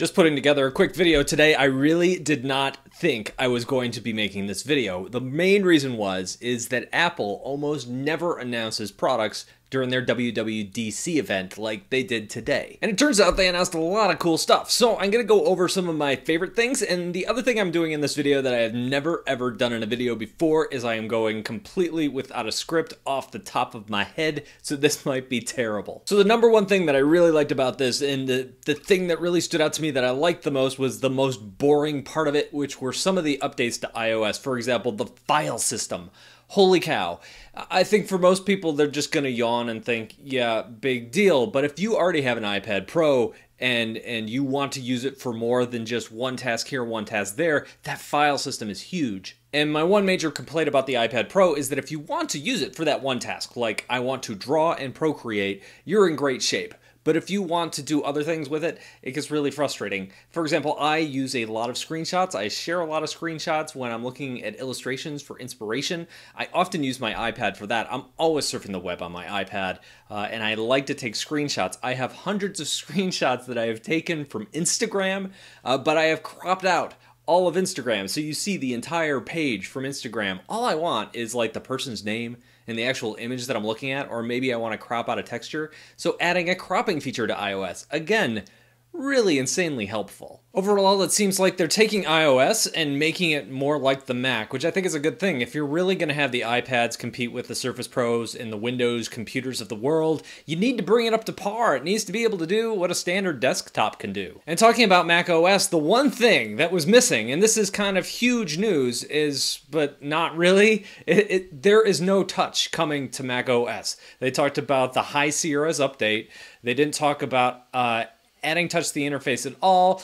Just putting together a quick video today. I really did not think I was going to be making this video. The main reason was is that Apple almost never announces products during their WWDC event like they did today. And it turns out they announced a lot of cool stuff. So I'm gonna go over some of my favorite things. And the other thing I'm doing in this video that I have never ever done in a video before is I am going completely without a script off the top of my head. So this might be terrible. So the number one thing that I really liked about this and the, the thing that really stood out to me that I liked the most was the most boring part of it, which were some of the updates to iOS. For example, the file system holy cow. I think for most people, they're just going to yawn and think, yeah, big deal. But if you already have an iPad Pro and and you want to use it for more than just one task here, one task there, that file system is huge. And my one major complaint about the iPad Pro is that if you want to use it for that one task, like I want to draw and procreate, you're in great shape. But if you want to do other things with it, it gets really frustrating. For example, I use a lot of screenshots. I share a lot of screenshots when I'm looking at illustrations for inspiration. I often use my iPad for that. I'm always surfing the web on my iPad, uh, and I like to take screenshots. I have hundreds of screenshots that I have taken from Instagram, uh, but I have cropped out all of Instagram. So you see the entire page from Instagram. All I want is like the person's name and the actual image that I'm looking at, or maybe I want to crop out a texture. So adding a cropping feature to iOS, again, really insanely helpful. Overall, it seems like they're taking iOS and making it more like the Mac, which I think is a good thing. If you're really going to have the iPads compete with the Surface Pros and the Windows computers of the world, you need to bring it up to par. It needs to be able to do what a standard desktop can do. And talking about Mac OS, the one thing that was missing, and this is kind of huge news, is, but not really, it, it, there is no touch coming to Mac OS. They talked about the High Sierras update. They didn't talk about uh, adding touch to the interface at all.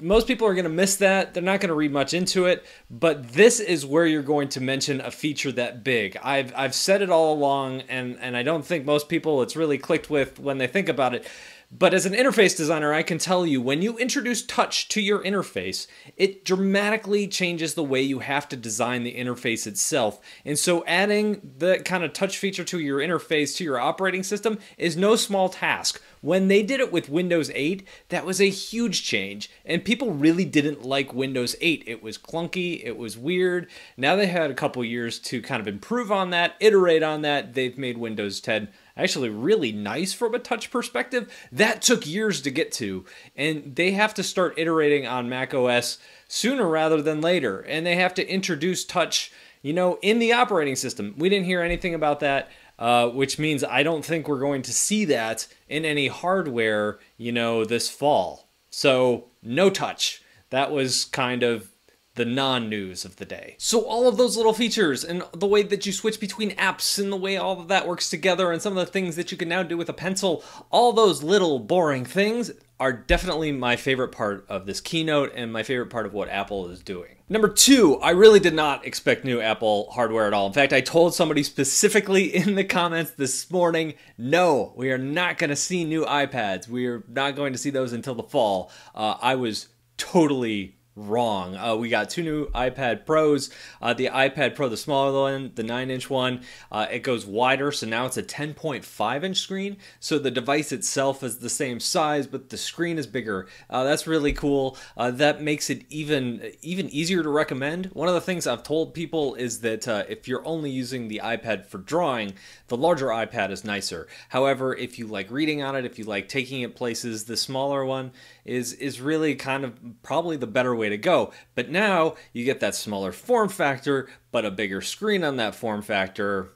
Most people are going to miss that. They're not going to read much into it, but this is where you're going to mention a feature that big. I've, I've said it all along, and, and I don't think most people it's really clicked with when they think about it. But as an interface designer, I can tell you when you introduce touch to your interface, it dramatically changes the way you have to design the interface itself. And so adding the kind of touch feature to your interface, to your operating system, is no small task. When they did it with Windows 8, that was a huge change, and people really didn't like Windows 8. It was clunky, it was weird. Now they had a couple years to kind of improve on that, iterate on that. They've made Windows 10 actually really nice from a touch perspective. That took years to get to, and they have to start iterating on Mac OS sooner rather than later, and they have to introduce touch, you know, in the operating system. We didn't hear anything about that. Uh, which means I don't think we're going to see that in any hardware, you know, this fall. So, no touch. That was kind of the non-news of the day. So all of those little features and the way that you switch between apps and the way all of that works together and some of the things that you can now do with a pencil, all those little boring things are definitely my favorite part of this keynote and my favorite part of what Apple is doing. Number two, I really did not expect new Apple hardware at all. In fact, I told somebody specifically in the comments this morning, no, we are not going to see new iPads. We are not going to see those until the fall. Uh, I was totally wrong. Uh, we got two new iPad Pros. Uh, the iPad Pro, the smaller one, the 9 inch one, uh, it goes wider, so now it's a 10.5 inch screen. So the device itself is the same size, but the screen is bigger. Uh, that's really cool. Uh, that makes it even even easier to recommend. One of the things I've told people is that uh, if you're only using the iPad for drawing, the larger iPad is nicer. However, if you like reading on it, if you like taking it places, the smaller one is is really kind of probably the better way to go. But now you get that smaller form factor, but a bigger screen on that form factor.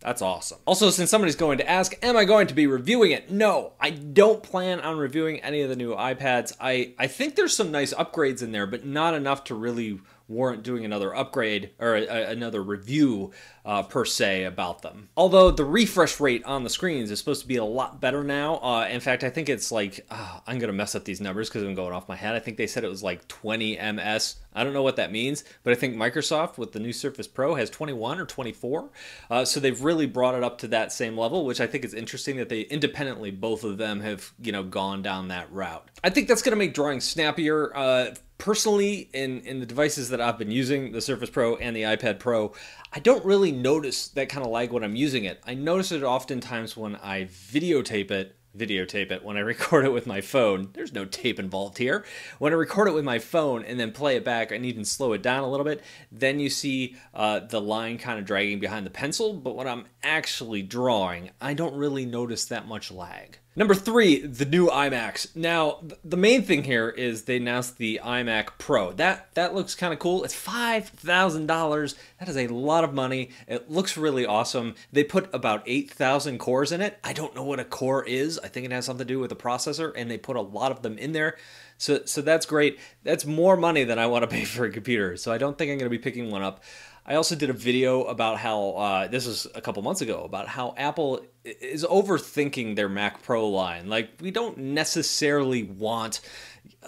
That's awesome. Also, since somebody's going to ask, am I going to be reviewing it? No, I don't plan on reviewing any of the new iPads. I, I think there's some nice upgrades in there, but not enough to really warrant doing another upgrade or a, another review uh, per se about them. Although the refresh rate on the screens is supposed to be a lot better now. Uh, in fact, I think it's like, uh, I'm going to mess up these numbers because I'm going off my head. I think they said it was like 20 ms. I don't know what that means, but I think Microsoft with the new Surface Pro has 21 or 24. Uh, so they've really brought it up to that same level, which I think is interesting that they independently, both of them have, you know, gone down that route. I think that's going to make drawing snappier uh, personally in in the devices that I've been using, the Surface Pro and the iPad Pro, I don't really notice that kind of lag when I'm using it. I notice it oftentimes when I videotape it videotape it, when I record it with my phone, there's no tape involved here. When I record it with my phone and then play it back and even slow it down a little bit, then you see uh, the line kind of dragging behind the pencil. But when I'm actually drawing, I don't really notice that much lag. Number three, the new iMacs. Now, the main thing here is they announced the iMac Pro. That that looks kind of cool. It's five thousand dollars. That is a lot of money. It looks really awesome. They put about eight thousand cores in it. I don't know what a core is. I think it has something to do with the processor, and they put a lot of them in there. So so that's great. That's more money than I want to pay for a computer. So I don't think I'm going to be picking one up. I also did a video about how uh, this was a couple months ago about how Apple is overthinking their Mac Pro line. Like we don't necessarily want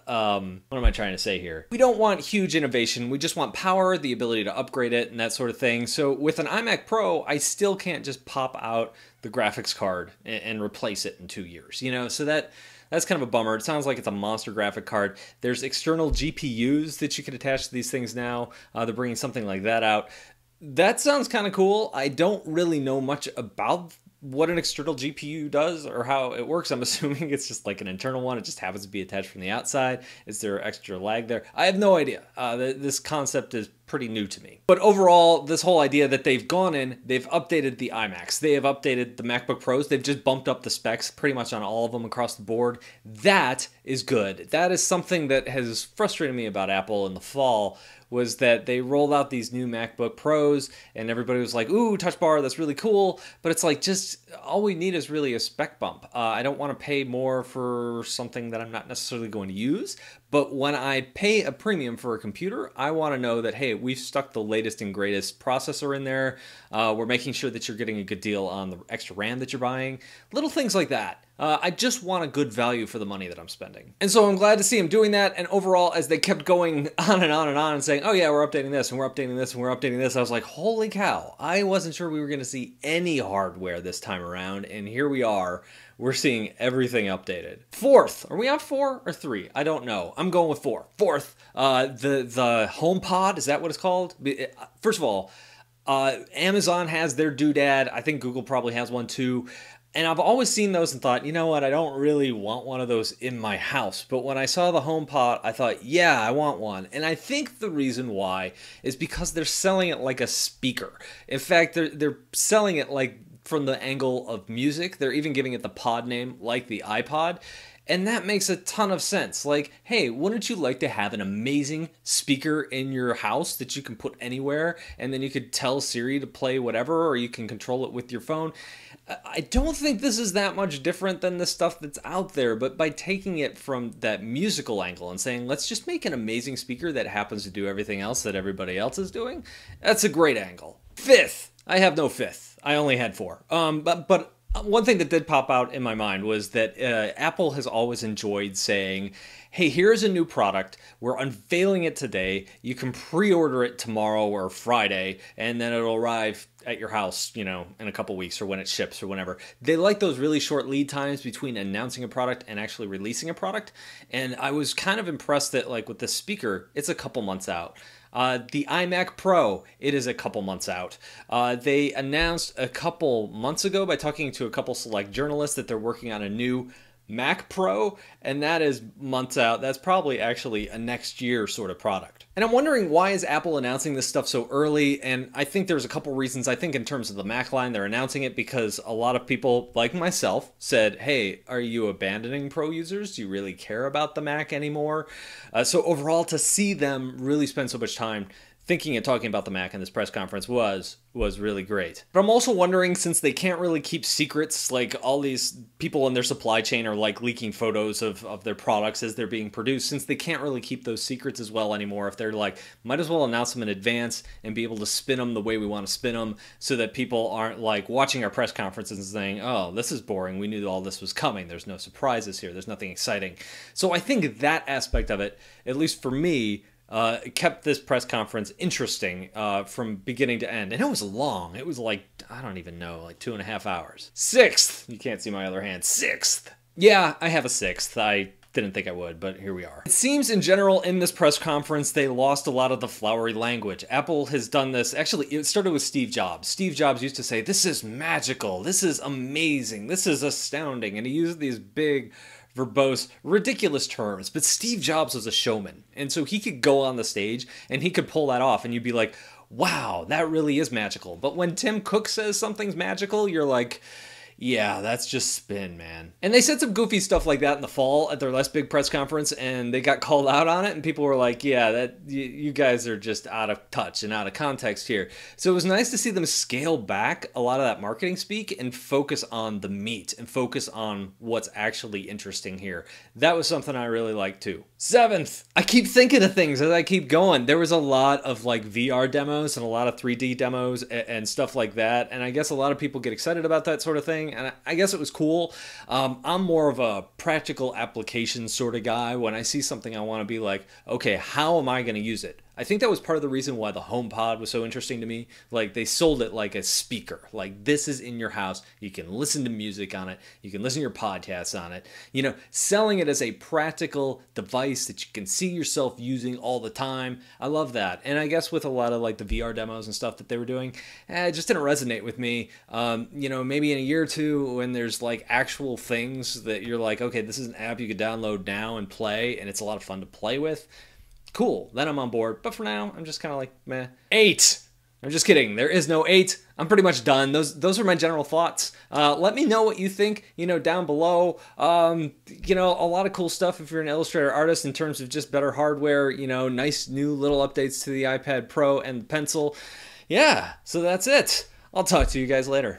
um, what am I trying to say here? We don't want huge innovation. We just want power, the ability to upgrade it, and that sort of thing. So with an iMac Pro, I still can't just pop out the graphics card and, and replace it in two years. You know, so that that's kind of a bummer. It sounds like it's a monster graphic card. There's external GPUs that you can attach to these things now. Uh, they're bringing something like that out. That sounds kind of cool. I don't really know much about what an external GPU does or how it works. I'm assuming it's just like an internal one. It just happens to be attached from the outside. Is there extra lag there? I have no idea. Uh, this concept is pretty new to me. But overall, this whole idea that they've gone in, they've updated the iMacs, they have updated the MacBook Pros, they've just bumped up the specs pretty much on all of them across the board. That is good. That is something that has frustrated me about Apple in the fall was that they rolled out these new MacBook Pros and everybody was like, ooh, touch bar, that's really cool. But it's like, just all we need is really a spec bump. Uh, I don't want to pay more for something that I'm not necessarily going to use. But when I pay a premium for a computer, I want to know that, hey, we've stuck the latest and greatest processor in there. Uh, we're making sure that you're getting a good deal on the extra RAM that you're buying. Little things like that. Uh, I just want a good value for the money that I'm spending. And so I'm glad to see them doing that. And overall, as they kept going on and on and on and saying, oh yeah, we're updating this and we're updating this and we're updating this, I was like, holy cow, I wasn't sure we were going to see any hardware this time around. And here we are we're seeing everything updated. Fourth, are we on four or three? I don't know. I'm going with four. Fourth, uh, the the HomePod is that what it's called? Uh, first of all, uh, Amazon has their doodad. I think Google probably has one too. And I've always seen those and thought, you know what, I don't really want one of those in my house. But when I saw the HomePod, I thought, yeah, I want one. And I think the reason why is because they're selling it like a speaker. In fact, they're they're selling it like from the angle of music. They're even giving it the pod name like the iPod. And that makes a ton of sense. Like, hey, wouldn't you like to have an amazing speaker in your house that you can put anywhere and then you could tell Siri to play whatever or you can control it with your phone? I don't think this is that much different than the stuff that's out there, but by taking it from that musical angle and saying, let's just make an amazing speaker that happens to do everything else that everybody else is doing, that's a great angle. Fifth, I have no fifth. I only had four. Um, but but one thing that did pop out in my mind was that uh, Apple has always enjoyed saying, "Hey, here's a new product. We're unveiling it today. You can pre-order it tomorrow or Friday, and then it'll arrive at your house, you know, in a couple weeks or when it ships or whenever." They like those really short lead times between announcing a product and actually releasing a product, and I was kind of impressed that like with the speaker, it's a couple months out. Uh, the iMac Pro, it is a couple months out. Uh, they announced a couple months ago by talking to a couple select journalists that they're working on a new Mac Pro, and that is months out. That's probably actually a next year sort of product. And I'm wondering why is Apple announcing this stuff so early? And I think there's a couple reasons. I think in terms of the Mac line, they're announcing it because a lot of people, like myself, said, "Hey, are you abandoning Pro users? Do you really care about the Mac anymore?" Uh, so overall, to see them really spend so much time thinking and talking about the Mac in this press conference was was really great. But I'm also wondering since they can't really keep secrets, like all these people in their supply chain are like leaking photos of, of their products as they're being produced, since they can't really keep those secrets as well anymore, if they're like, might as well announce them in advance and be able to spin them the way we want to spin them so that people aren't like watching our press conferences and saying, oh, this is boring. We knew all this was coming. There's no surprises here. There's nothing exciting. So I think that aspect of it, at least for me, uh, kept this press conference interesting uh, from beginning to end. And it was long. It was like, I don't even know, like two and a half hours. Sixth, you can't see my other hand. Sixth. Yeah, I have a sixth. I didn't think I would, but here we are. It seems in general in this press conference they lost a lot of the flowery language. Apple has done this, actually, it started with Steve Jobs. Steve Jobs used to say, This is magical, this is amazing, this is astounding. And he used these big, verbose, ridiculous terms. But Steve Jobs was a showman. And so he could go on the stage and he could pull that off, and you'd be like, Wow, that really is magical. But when Tim Cook says something's magical, you're like, yeah, that's just spin, man. And they said some goofy stuff like that in the fall at their last big press conference, and they got called out on it, and people were like, "Yeah, that you, you guys are just out of touch and out of context here." So it was nice to see them scale back a lot of that marketing speak and focus on the meat and focus on what's actually interesting here. That was something I really liked too. Seventh, I keep thinking of things as I keep going. There was a lot of like VR demos and a lot of 3D demos and, and stuff like that, and I guess a lot of people get excited about that sort of thing and I guess it was cool. Um, I'm more of a practical application sort of guy. When I see something, I want to be like, okay, how am I going to use it? I think that was part of the reason why the HomePod was so interesting to me. Like they sold it like a speaker. Like this is in your house. You can listen to music on it. You can listen to your podcasts on it. You know, selling it as a practical device that you can see yourself using all the time. I love that. And I guess with a lot of like the VR demos and stuff that they were doing, eh, it just didn't resonate with me. Um, you know, maybe in a year or two when there's like actual things that you're like, okay, this is an app you could download now and play, and it's a lot of fun to play with cool, then I'm on board. But for now, I'm just kind of like, meh. Eight. I'm just kidding. There is no eight. I'm pretty much done. Those those are my general thoughts. Uh, let me know what you think. You know, down below. Um, you know, a lot of cool stuff if you're an Illustrator artist in terms of just better hardware. You know, nice new little updates to the iPad Pro and the Pencil. Yeah. So that's it. I'll talk to you guys later.